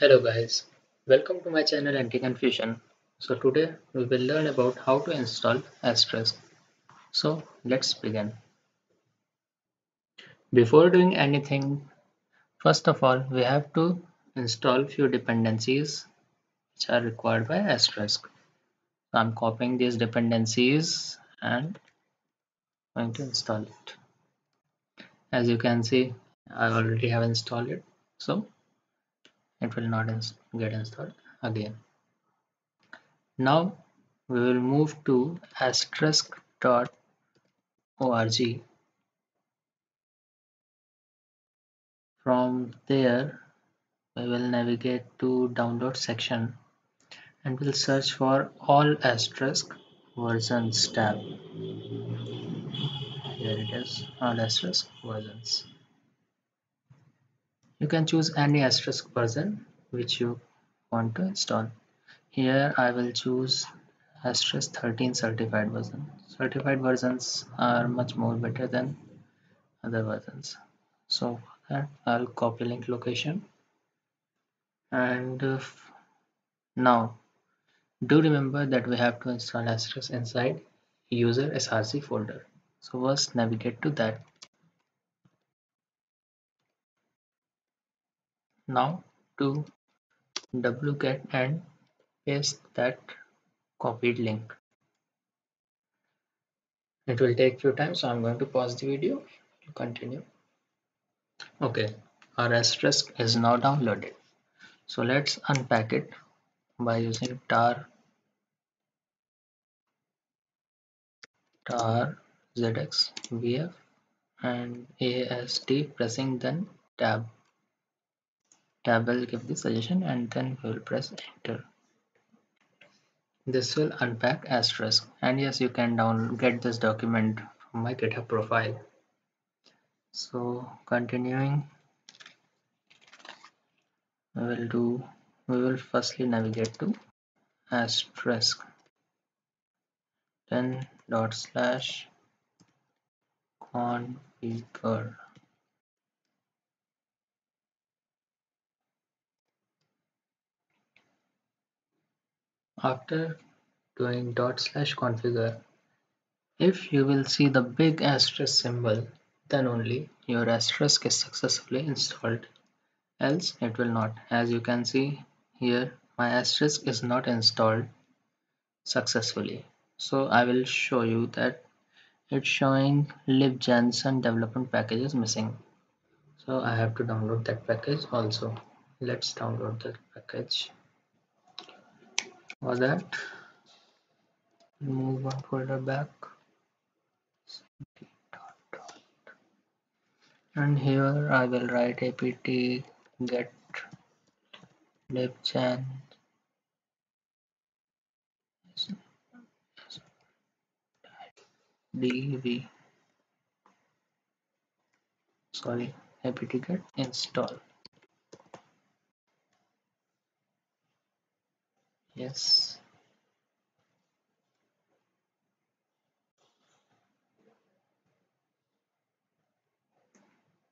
Hello guys, welcome to my channel Anti-Confusion. So today we will learn about how to install Asterisk. So let's begin. Before doing anything, first of all we have to install few dependencies which are required by Asterisk. So I'm copying these dependencies and going to install it. As you can see, I already have installed it. So it will not ins get installed again. Now we will move to asterisk.org. From there we will navigate to download section and we'll search for all asterisk versions tab. Here it is, all asterisk versions you can choose any asterisk version which you want to install. Here I will choose asterisk 13 certified version. Certified versions are much more better than other versions. So for that I'll copy link location. And uh, now do remember that we have to install asterisk inside user src folder. So first navigate to that now to wget and paste that copied link. It will take few times so i'm going to pause the video. To continue. Okay our asterisk is now downloaded. So let's unpack it by using tar tar zx vf and ast pressing then tab tab will give the suggestion and then we will press enter. This will unpack asterisk. And yes you can down get this document from my github profile. So continuing we will do we will firstly navigate to asterisk. Then dot slash configure After doing dot slash configure, if you will see the big asterisk symbol, then only your asterisk is successfully installed. Else it will not. As you can see here, my asterisk is not installed successfully. So I will show you that it's showing libjansson development package is missing. So I have to download that package also. Let's download that package. For that, move one folder back. And here I will write apt get libgen dv sorry apt get install yes.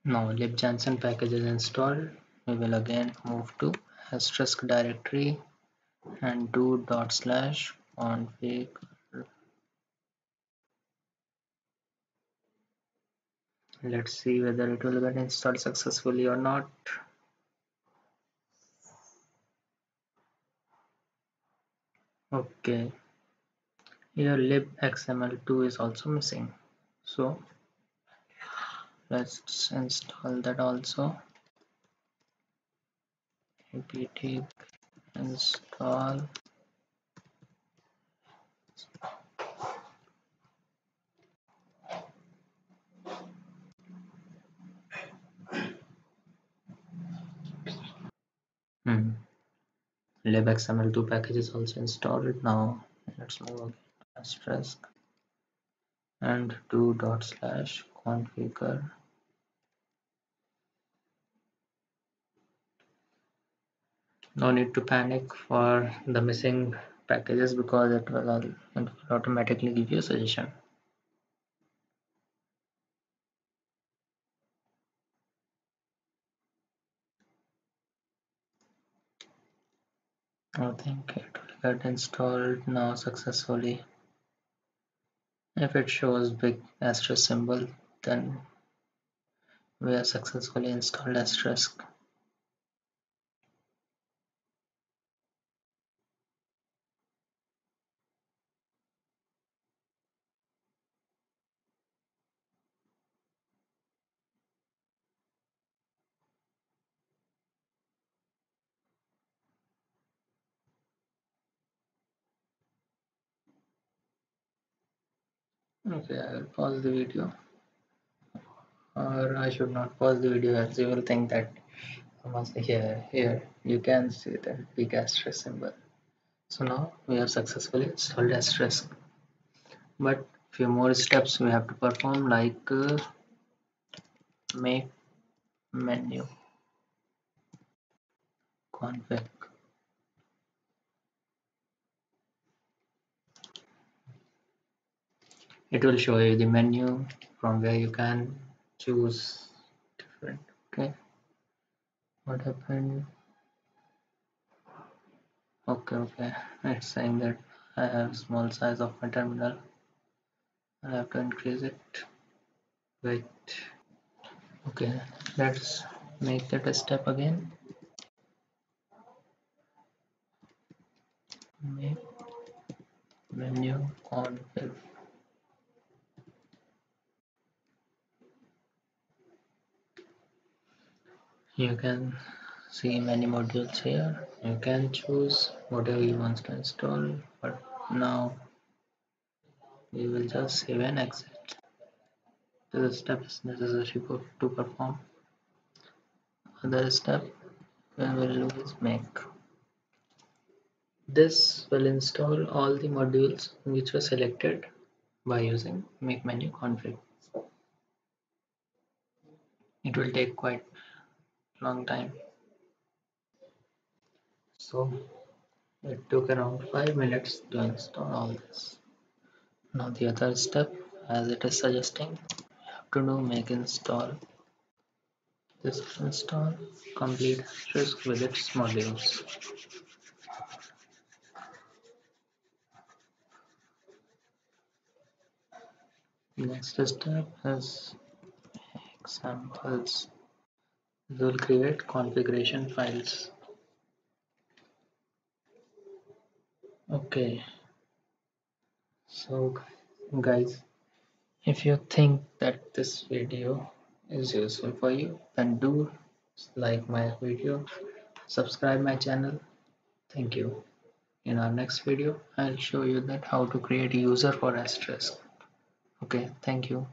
Now libjansson package is installed. We will again move to asterisk directory and do dot slash config. Let's see whether it will get installed successfully or not okay. Here libxml2 is also missing. So let's install that also. Apt install libxml2 package is also installed. Now let's move again asterisk and do dot slash configure. No need to panic for the missing packages because it will, it will automatically give you a suggestion I think it will get installed now successfully. If it shows big asterisk symbol, then we have successfully installed asterisk. Okay, I will pause the video. Or I should not pause the video as you will think that here, here you can see that big asterisk symbol. So now we have successfully installed asterisk. But few more steps we have to perform like uh, make menu config it will show you the menu from where you can choose different. Okay. What happened? Okay okay. It's saying that I have small size of my terminal. I have to increase it. Wait. Okay let's make that a step again. Make menu config you can see many modules here. You can choose whatever you want to install but now we will just save and exit. This step is necessary to perform. Other step we will do is make. This will install all the modules which were selected by using make menu config. It will take quite long time. So it took around 5 minutes to install all this. Now the other step as it is suggesting you have to do make install. This install complete risk with its modules. Next step is examples will create configuration files. Okay. So guys if you think that this video is useful for you then do like my video subscribe my channel. Thank you. In our next video i'll show you that how to create user for asterisk. Okay thank you